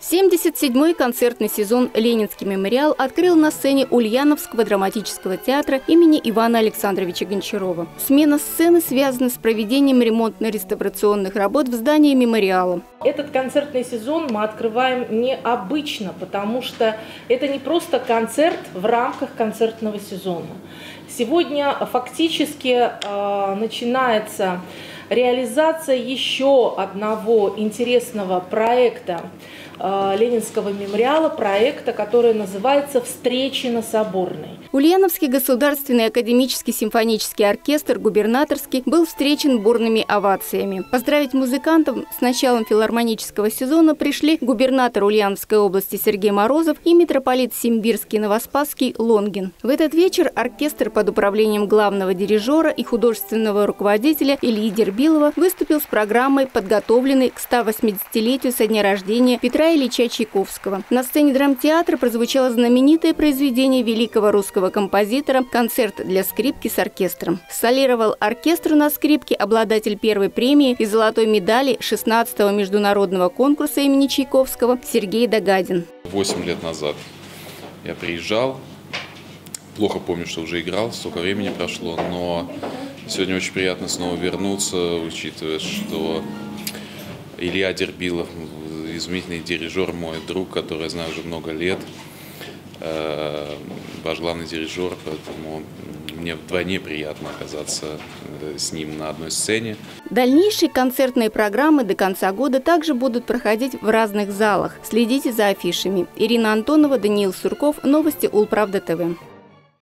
77-й концертный сезон «Ленинский мемориал» открыл на сцене Ульяновского драматического театра имени Ивана Александровича Гончарова. Смена сцены связана с проведением ремонтно-реставрационных работ в здании мемориала. Этот концертный сезон мы открываем необычно, потому что это не просто концерт в рамках концертного сезона. Сегодня фактически э, начинается реализация еще одного интересного проекта Ленинского мемориала, проекта, который называется «Встречи на Соборной». Ульяновский государственный академический симфонический оркестр «Губернаторский» был встречен бурными овациями. Поздравить музыкантов с началом филармонического сезона пришли губернатор Ульяновской области Сергей Морозов и митрополит Симбирский Новоспасский Лонгин. В этот вечер оркестр под управлением главного дирижера и художественного руководителя Ильи Дербилова выступил с программой, подготовленной к 180-летию со дня рождения Петра Ильича Чайковского. На сцене драмтеатра прозвучало знаменитое произведение великого русского композитора «Концерт для скрипки с оркестром». Солировал оркестру на скрипке обладатель первой премии и золотой медали 16-го международного конкурса имени Чайковского Сергей Дагадин. Восемь лет назад я приезжал, плохо помню, что уже играл, столько времени прошло, но сегодня очень приятно снова вернуться, учитывая, что Илья Дербилов, изумительный дирижер, мой друг, который я знаю уже много лет, э, ваш главный дирижер, поэтому мне вдвойне приятно оказаться э, с ним на одной сцене. Дальнейшие концертные программы до конца года также будут проходить в разных залах. Следите за афишами. Ирина Антонова, Даниил Сурков. Новости Улправда ТВ.